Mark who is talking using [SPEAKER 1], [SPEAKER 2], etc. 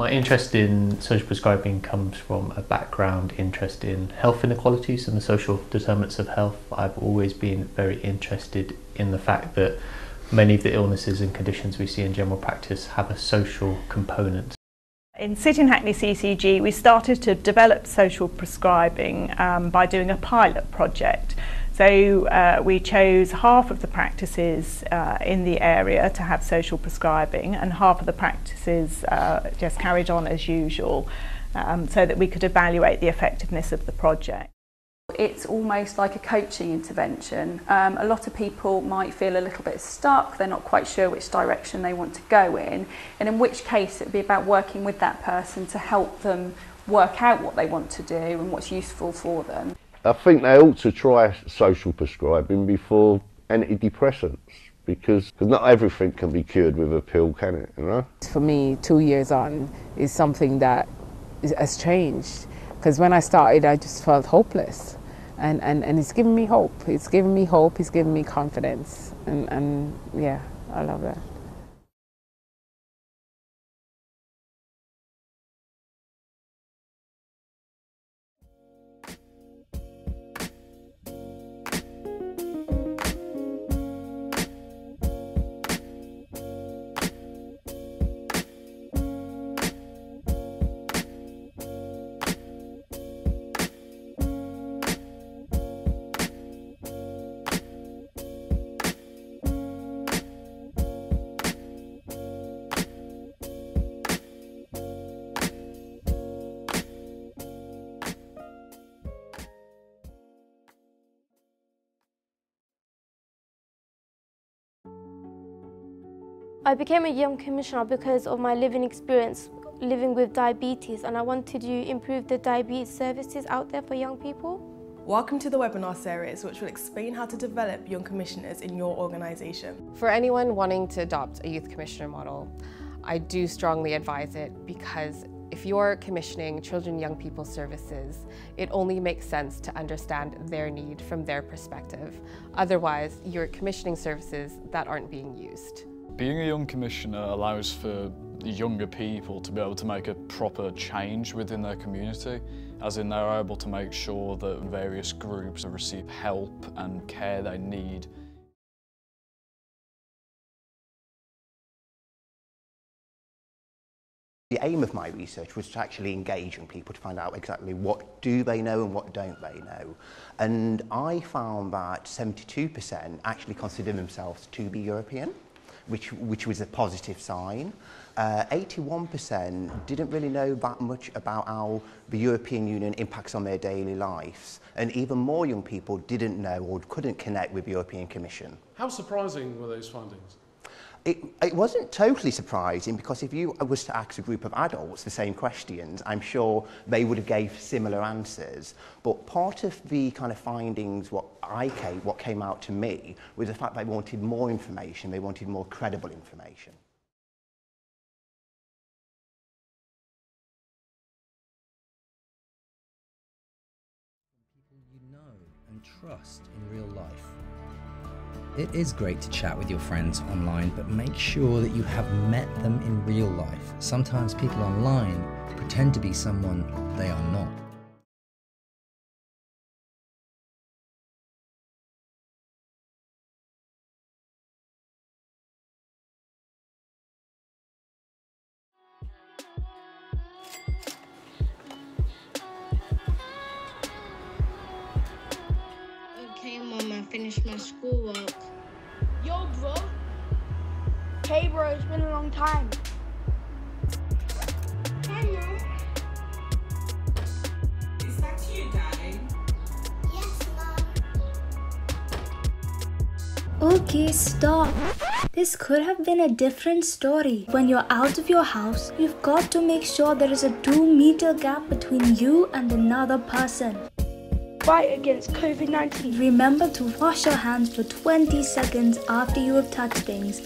[SPEAKER 1] My interest in social prescribing comes from a background interest in health inequalities and the social determinants of health. I've always been very interested in the fact that many of the illnesses and conditions we see in general practice have a social component.
[SPEAKER 2] In City and Hackney CCG, we started to develop social prescribing um, by doing a pilot project. So uh, we chose half of the practices uh, in the area to have social prescribing and half of the practices uh, just carried on as usual um, so that we could evaluate the effectiveness of the project.
[SPEAKER 3] It's almost like a coaching intervention. Um, a lot of people might feel a little bit stuck, they're not quite sure which direction they want to go in, and in which case it would be about working with that person to help them work out what they want to do and what's useful for them.
[SPEAKER 4] I think they ought to try social prescribing before antidepressants because cause not everything can be cured with a pill, can it? You know?
[SPEAKER 5] For me, two years on is something that has changed because when I started, I just felt hopeless and, and, and it's given me hope. It's given me hope, it's given me confidence. And, and yeah, I love that.
[SPEAKER 6] I became a young commissioner because of my living experience living with diabetes and I wanted to improve the diabetes services out there for young people.
[SPEAKER 7] Welcome to the webinar series which will explain how to develop young commissioners in your organisation.
[SPEAKER 8] For anyone wanting to adopt a youth commissioner model, I do strongly advise it because if you're commissioning children young people services, it only makes sense to understand their need from their perspective. Otherwise, you're commissioning services that aren't being used.
[SPEAKER 9] Being a young commissioner allows for younger people to be able to make a proper change within their community, as in they're able to make sure that various groups receive help and care they need
[SPEAKER 10] The aim of my research was to actually engage young people to find out exactly what do they know and what don't they know. And I found that 72% actually consider themselves to be European which, which was a positive sign. Uh, 81% didn't really know that much about how the European Union impacts on their daily lives. And even more young people didn't know or couldn't connect with the European Commission.
[SPEAKER 11] How surprising were those findings?
[SPEAKER 10] It, it wasn't totally surprising because if you was to ask a group of adults the same questions, I'm sure they would have gave similar answers. But part of the kind of findings, what I came, what came out to me, was the fact they wanted more information, they wanted more credible information.
[SPEAKER 12] People you know and trust in real life. It is great to chat with your friends online, but make sure that you have met them in real life. Sometimes people online pretend to be someone they are
[SPEAKER 13] Mom, I finished my schoolwork.
[SPEAKER 14] Yo, bro. Hey, bro, it's been a long time.
[SPEAKER 13] Hello.
[SPEAKER 15] Is that you, darling?
[SPEAKER 13] Yes, Mom.
[SPEAKER 16] Okay, stop. This could have been a different story. When you're out of your house, you've got to make sure there is a 2 meter gap between you and another person.
[SPEAKER 14] Fight against COVID 19.
[SPEAKER 16] Remember to wash your hands for 20 seconds after you have touched things